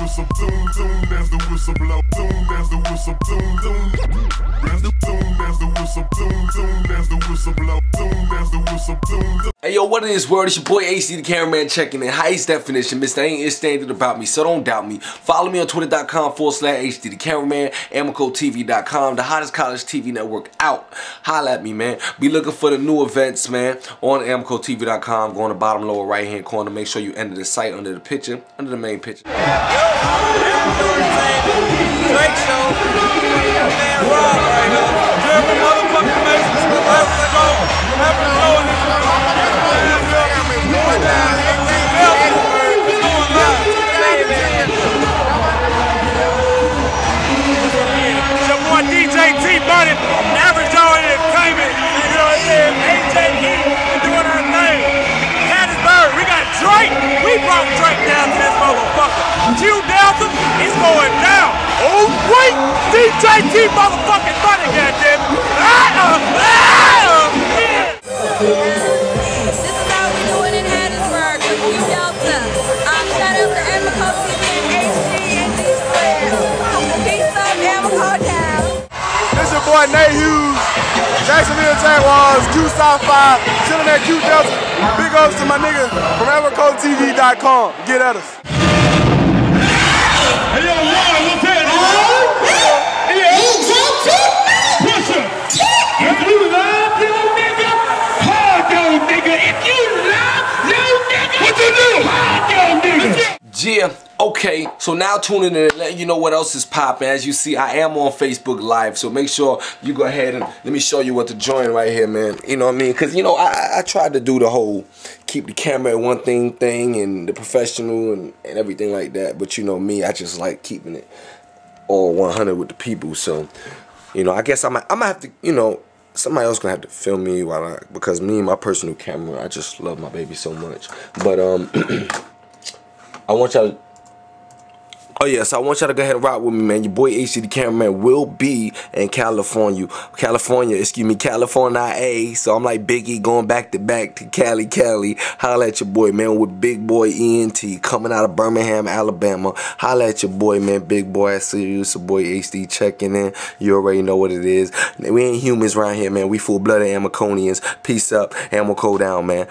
whistle, doom, doom, as the whistle blow, doom, as the whistle, doom, doom. As the doom, as the whistle, doom, doom, as the whistle blow, doom, as the whistle, doom, doom. Hey yo, what what is world? It's your boy HD the cameraman checking in. Highest definition, Mr. Ain't is standard about me, so don't doubt me. Follow me on twitter.com forward slash HD the cameraman, AmmacoTV.com, the hottest college TV network out. Holla at me, man. Be looking for the new events, man, on AmmacoTV.com. Go on the bottom lower right hand corner. Make sure you enter the site under the picture, under the main picture. DJ T motherfucking money, uh, yeah. This is how we do it in Hattiesburg with Que Delta. Um, shout out to Ammaco TV and HD and D Square. Peace up, Ammaco down. This your boy Nate Hughes, Jacksonville Jaguars, Q South 5, chilling at Que Delta. Big ups to my nigga from AmmacoTV.com. Get at us. Okay. So now tune in and let you know what else is popping. As you see, I am on Facebook Live. So make sure you go ahead and let me show you what to join right here, man. You know what I mean? Because, you know, I, I- I tried to do the whole keep the camera at one thing thing and the professional and, and everything like that. But, you know, me, I just like keeping it all 100 with the people. So, you know, I guess I'm, I'm going to have to, you know, somebody else to have to film me while I, because me and my personal camera, I just love my baby so much. But, um, I want y'all. Oh yeah, so I want y'all to go ahead and rock with me, man. Your boy HD the cameraman will be in California, California, excuse me, California, A. So I'm like Biggie going back to back to Cali, Cali. Holla at your boy, man, with Big Boy ENT coming out of Birmingham, Alabama. Holla at your boy, man, Big Boy. I see you, it's your boy HD checking in. You already know what it is. We ain't humans around here, man. We full blooded Ammaconians. Peace up, Ammaco down, man.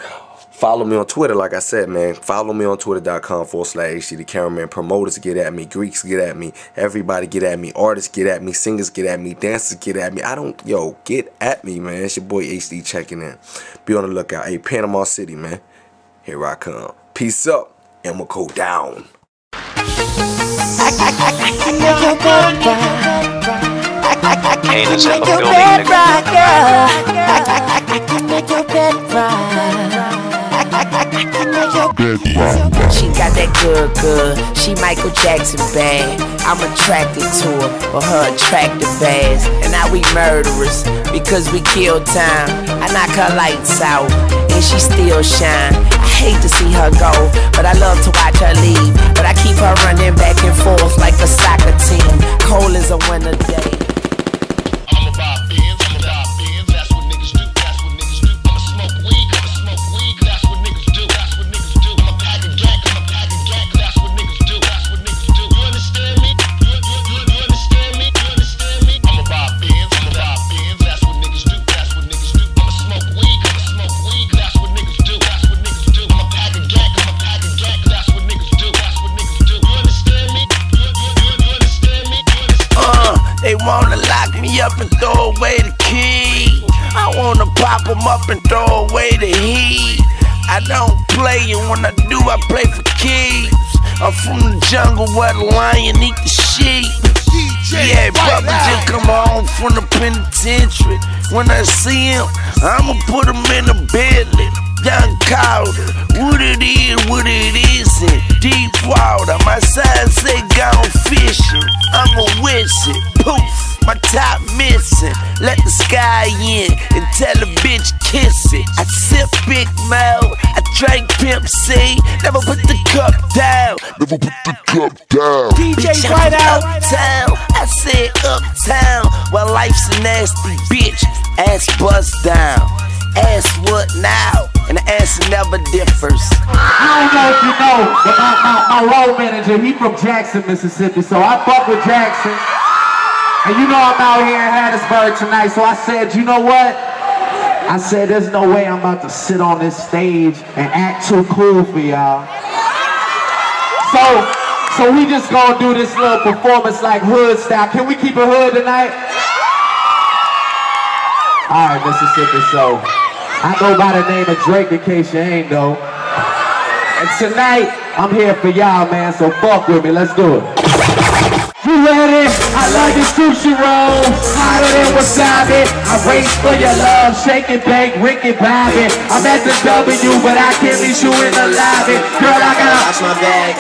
Follow me on Twitter, like I said, man. Follow me on twitter.com forward slash HD the cameraman. Promoters get at me. Greeks get at me. Everybody get at me. Artists get at me. Singers get at me. Dancers get at me. I don't, yo, get at me, man. It's your boy HD checking in. Be on the lookout. Hey, Panama City, man. Here I come. Peace up. And we'll go down. Kane is in building, nigga. She got that good, good. She Michael Jackson bad. I'm attracted to her for her attractive ass. And now we murderers because we kill time. I knock her lights out and she still shine. I hate to see her go, but I love to watch her leave. But I keep her running back and forth like a soccer team. Cold as a winter day. Pop 'em up and throw away the heat. I don't play, and when I do, I play for keeps. I'm from the jungle where the lion eat the sheep. Yeah, Bubba just come home from the penitentiary. When I see him, I'ma put him in a Bentley. Young Carter, what it is, what it isn't. Deep water, my sign say gone fishing. I'ma wish it, poof, my top missing. Let the sky in and tell a bitch kiss it. I sip Big Moe, I drank Pimp C. Never put the cup down. Never put the cup down. DJ right out town. I said uptown. Well, life's a nasty bitch. Ass bust down. Ass what now? And the answer never differs. I don't know if you know, but my, my, my road manager, he from Jackson, Mississippi, so I fuck with Jackson. And you know I'm out here in Hattiesburg tonight, so I said, you know what? I said, there's no way I'm about to sit on this stage and act too cool for y'all. So, so we just gonna do this little performance like hood style. Can we keep it hood tonight? All right, Mississippi, so I go by the name of Drake in case you ain't know. And tonight, I'm here for y'all, man, so fuck with me, let's do it. You let it, I love your sushi roll, hotter than wasabi. I race for your love, shake it, bake, Ricky Bobby. I'm at the W, but I can't meet you in the lobby. Girl, I gotta watch my bag.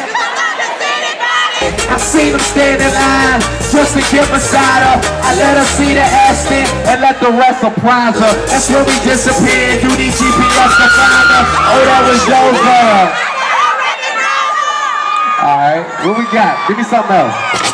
I seen him stand in line just to get beside her. I let her see the Aston and let the rest surprise her. That's when we disappeared. You need GPS to find her. Oh, that was your girl. All right, what we got? Give me something else.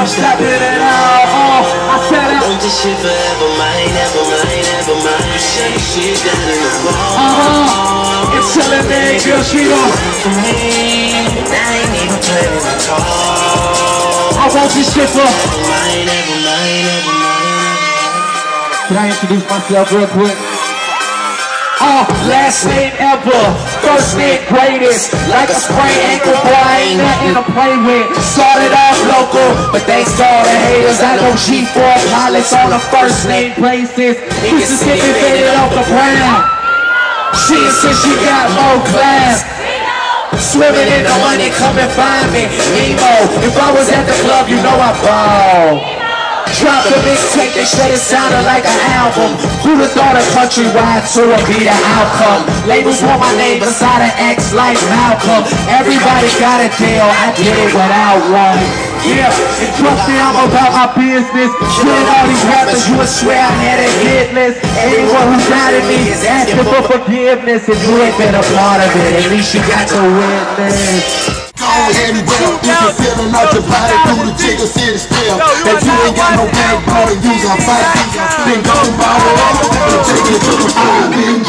On stepping it out. Oh, I said it. this shit forever mine, ever mine, ever mine. Shit down in the wall. Uh-huh. It's telling me, girl, she gon' For me, I ain't even all. I want this shit for. Mine, ever mine, ever mine. Can I introduce myself real quick? Oh, last name ever, first name greatest. Like a sprained ankle, boy, I ain't nothing to play with. Started off local, but thanks to all the haters, I know G4 pilots on the first name places. Mississippi made it off the ground. She said she got more class. Swimming in the money, come and find me. Nemo, if I was at the club, you know I ball. Drop the mixtape, they said it sounded like an album. Who'da thought a countrywide tour would be the outcome? Labels want my name beside an X like Malcolm. Everybody got a deal, I did it without one. Yeah, and trust me, I'm about my business. Killing all these rappers, you would swear I had a hit list. Anyone who doubted me is asking for forgiveness. If you ain't been a part of it, at least you got to witness. Go ahead and if you're feeling out your body through the jigger city still. That you ain't got no backbone and use a fight. Then go bottle up take it to the floor. Then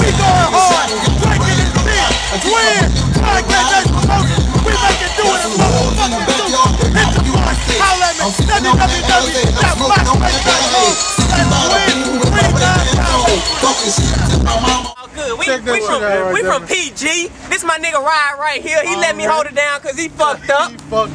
We going hard, breaking this twin, trying to get that promotion. We make it do it in motherfucking do. Hit the mark, holla at me, www.boxbreak.com. Let's win, win, Good. We, we from, we from PG. This my nigga Ride right here. He let me hold it down because he fucked up.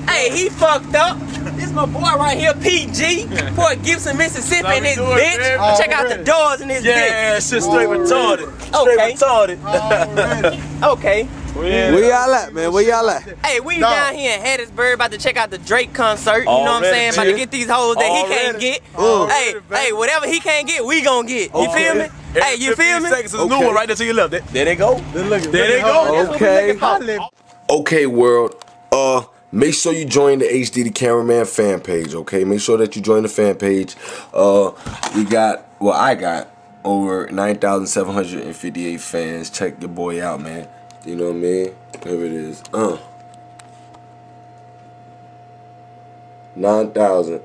hey, he fucked up. This my boy right here, PG. Port Gibson, Mississippi, and this bitch. Check out the doors in this bitch. Yeah, shit straight retarded. Okay. Straight retarded. Okay. Where y'all at, man? Where y'all at? Hey, we down here in Hattiesburg about to check out the Drake concert. You know what I'm saying? About to get these hoes that he can't get. Already, hey, hey, whatever he can't get, we gonna get. You feel me? Hey, you feel me? seconds is a new one right there to your left. There, there they go. There they go. Okay. Okay, world. Uh, make sure you join the HD the Cameraman fan page. Okay, make sure that you join the fan page. Uh, we got well, I got over nine thousand seven hundred and fifty-eight fans. Check the boy out, man. You know what I mean? There it is. Uh, nine thousand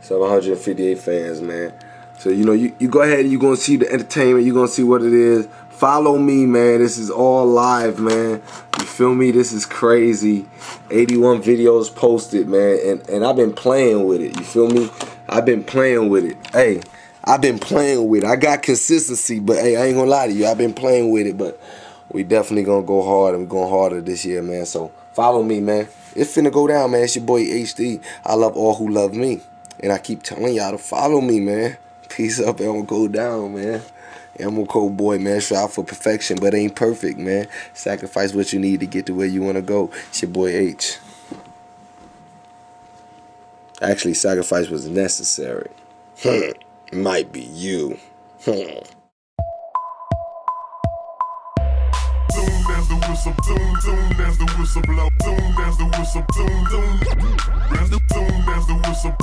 seven hundred and fifty-eight fans, man. So you know, you, you go ahead and you gonna see the entertainment. you're gonna see what it is. Follow me, man. This is all live, man. You feel me? This is crazy. 81 videos posted, man, and and I've been playing with it. You feel me? I've been playing with it. Hey, I've been playing with it. I got consistency, but hey, I ain't gonna lie to you. I've been playing with it, but we definitely gonna go hard and we going harder this year, man. So follow me, man. It's finna go down, man. It's your boy HD. I love all who love me. And I keep telling y'all to follow me, man. Peace up, and I'm gonna go down, man. I'm a cold boy, man. Strive for perfection, but ain't perfect, man. Sacrifice what you need to get to where you wanna go. It's your boy H. Actually, sacrifice was necessary. Hmm. Might be you. As the whistle, blow, as the whistle, as the whistle.